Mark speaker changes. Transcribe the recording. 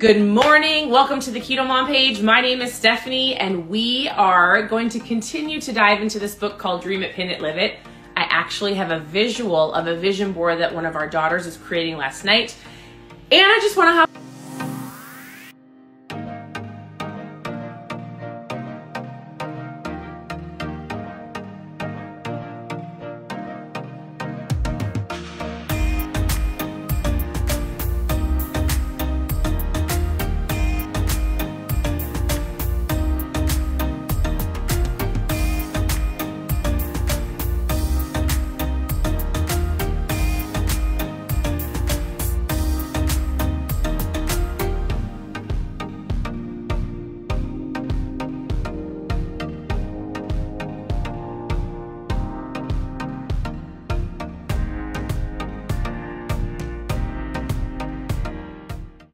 Speaker 1: Good morning. Welcome to the Keto Mom page. My name is Stephanie, and we are going to continue to dive into this book called Dream It, Pin It, Live It. I actually have a visual of a vision board that one of our daughters is creating last night. And I just want to hop